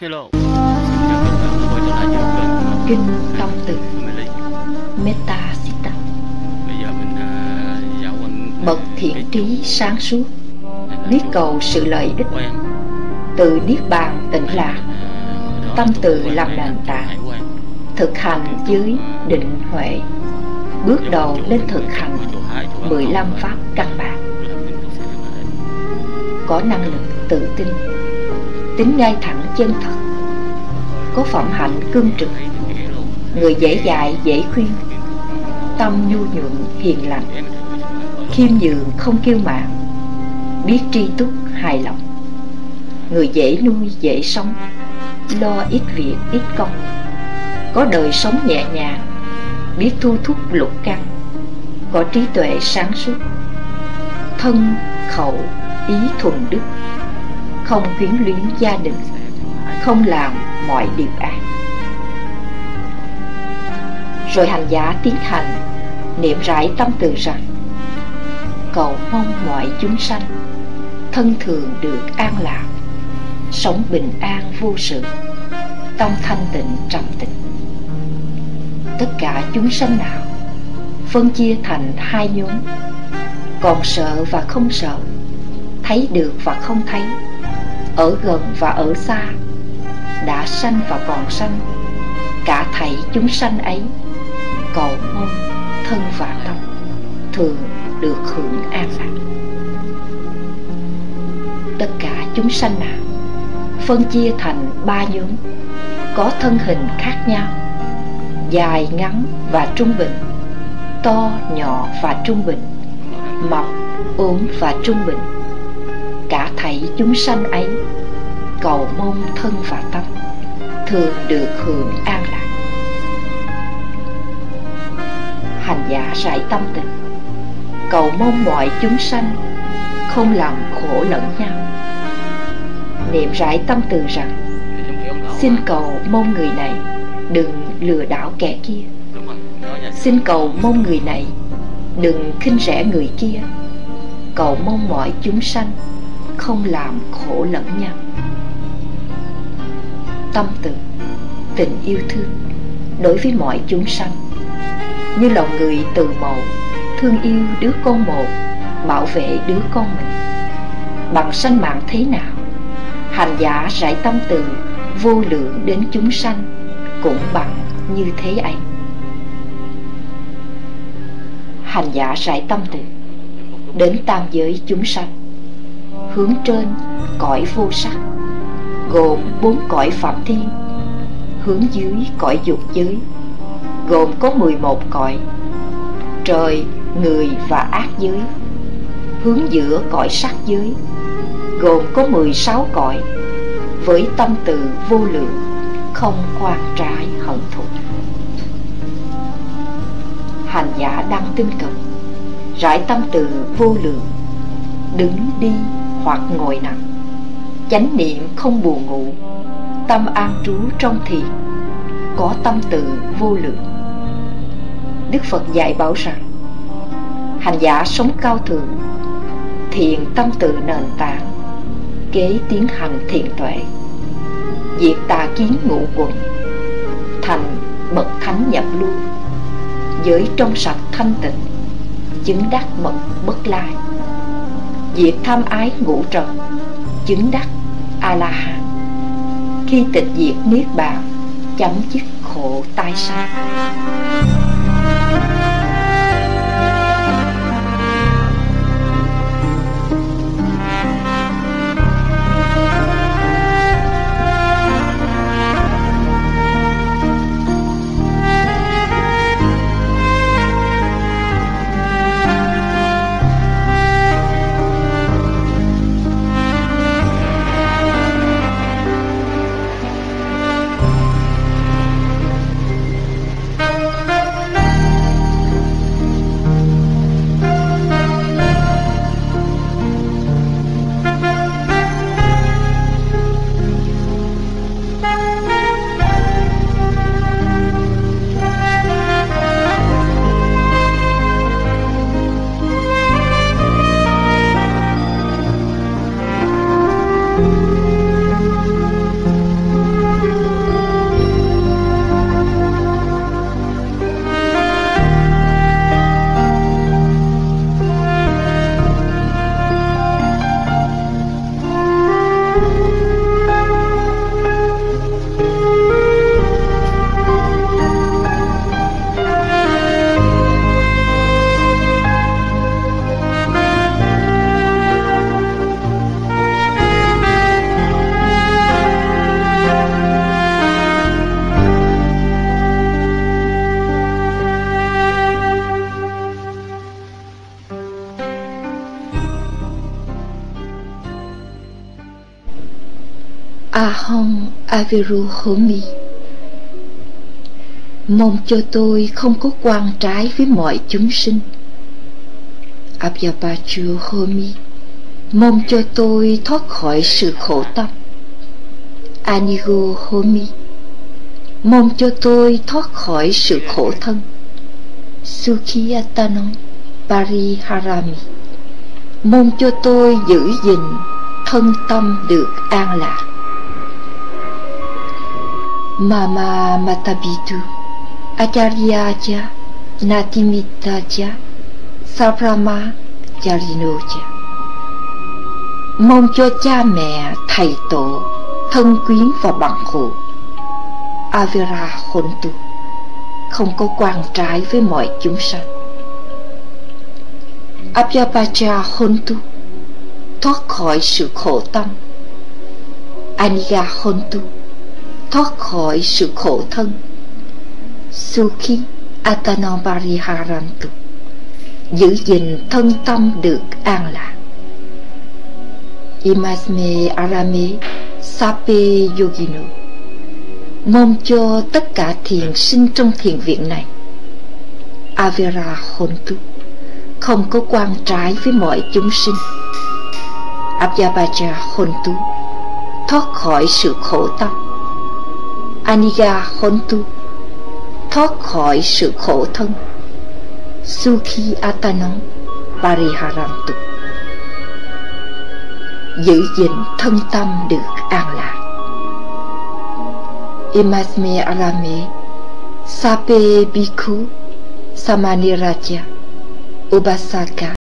Hello, Kinh Tâm Từ Family. Metta Sita à, Bậc thiện trí sáng suốt. Biết cầu sự lợi ích. Từ Niết Bàn tịnh lạc. À, Tâm quan làm nền tảng. Thực hành dưới định huệ. Bước đầu lên thực hành. chỗ Hải, chỗ Ấn 15 Độ. pháp căn bản. Có năng lực tự tin Tính ngay thẳng chân thật. Có phẩm hạnh cương trực. Người dễ dạy, dễ khuyên. Tâm nhu nhượng hiền lành. Khiêm nhường, không kiêu mạn. Biết tri túc, hài lòng. Người dễ nuôi, dễ sống. Lo ít việc, ít công. Có đời sống nhẹ nhàng. Biết thu thúc lục căn. Có trí tuệ sáng suốt. Thân, khẩu, ý thuần đức không quyến luyến gia đình, không làm mọi điều ác. Rồi hành giả tiến hành, niệm rải tâm từ rằng, cầu mong mọi chúng sanh, thân thường được an lạc, sống bình an vô sự, tâm thanh tịnh trầm tịnh. Tất cả chúng sanh nào phân chia thành hai nhóm, còn sợ và không sợ, thấy được và không thấy ở gần và ở xa, đã sanh và còn sanh. Cả thảy chúng sanh ấy, cầu mong, thân và tâm thường được hưởng an lạc. Tất cả chúng sanh nào phân chia thành ba nhóm, có thân hình khác nhau, dài ngắn và trung bình, to, nhỏ và trung bình mập ốm và trung bình thảy chúng sanh ấy. Cầu mong thân và tâm, thường được hưởng an lạc. Hành giả rải tâm tình, cầu mong mọi chúng sanh không làm khổ lẫn nhau. Niệm rải tâm từ rằng, xin cầu mong người này đừng lừa đảo kẻ kia. Xin cầu mong người này đừng khinh rẻ người kia. Cầu mong mọi chúng sanh không làm khổ lẫn nhau. Tâm từ, tình yêu thương, đối với mọi chúng sanh. Như lòng người từ mẫu thương yêu đứa con một, bảo vệ đứa con mình. Bằng sanh mạng thế nào, hành giả rải tâm từ, vô lượng đến chúng sanh cũng bằng như thế ấy. Hành giả rải tâm từ, đến tam giới chúng sanh hướng trên, cõi vô sắc, gồm bốn cõi phạm thiên hướng dưới cõi dục giới, gồm có 11 cõi, trời, người và ác giới, hướng giữa cõi sắc giới, gồm có 16 cõi, với tâm từ vô lượng, không khoan trái hận thù. Hành giả đang tinh cần rải tâm từ vô lượng, đứng đi hoặc ngồi nằm. Chánh niệm không buồn ngủ. Tâm an trú trong thiền. Có tâm từ vô lượng. Đức phật dạy bảo rằng, hành giả sống cao thượng, thiền tâm từ nền tảng, kế tiến hành thiền tuệ, diệt tà kiến ngũ quẩn, thành bậc thánh nhập lưu, giới trong sạch thanh tịnh, chứng đắc mật bất lai diệt tham ái ngũ trần, chứng đắc a la hán khi tịch diệt niết bàn, chấm dứt khổ tai À sanh à Aviru-homi, Mong cho tôi không có quan trái với mọi chúng sinh. À Abhyapachu Homi Mong cho tôi thoát khỏi sự khổ tâm. Anigo Homi Mong cho tôi thoát khỏi sự khổ thân. Sukhiyatanam Pariharami. Mong cho tôi giữ gìn thân tâm được an lạc. Mama Matabitu Acharyaja Natimitaja Sabrama Charinoja Mong cho cha mẹ, thầy tổ, thân quyến và bằng hữu. Avira Hontu không có quan trái với mọi chúng sanh. Abhyapacha Hontu thoát khỏi sự khổ tâm. Aniga Hontu thoát khỏi sự khổ thân. Sukhi Atanambariharantu giữ gìn thân tâm được an lạc, Imasme Arame Sape Yoginu Mong cho tất cả thiền sinh trong thiền viện này. Avera Hontu Không có quan trái với mọi chúng sinh. Abhyabaja Hontu Thoát khỏi sự khổ tâm. Aniga Hontu Thoát khỏi sự khổ thân. Sukhi Atanam Pariharantu. Giữ gìn thân tâm được an lạc. Imasme Arame Sape Bhikkhu Samaniraja Ubasaka